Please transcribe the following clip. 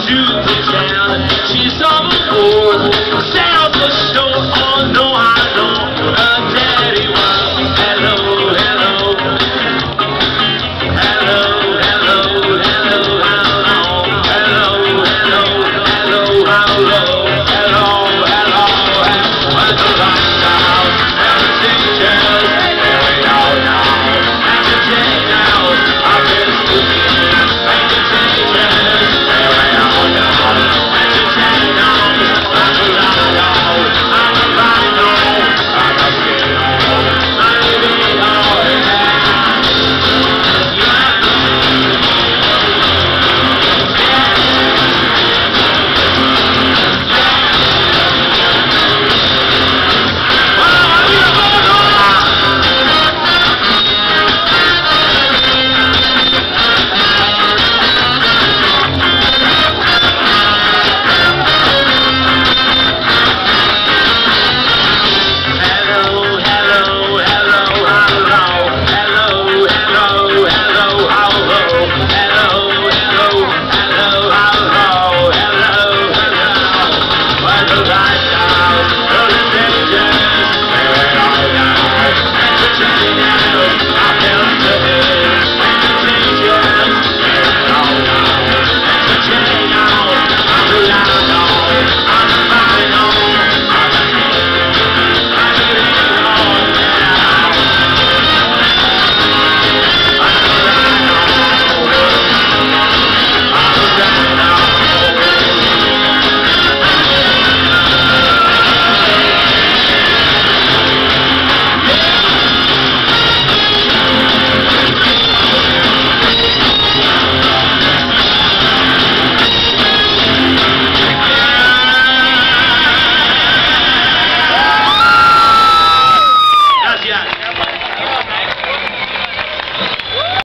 to the town. She's on the fourth, south of shore on Ohio. Thank you.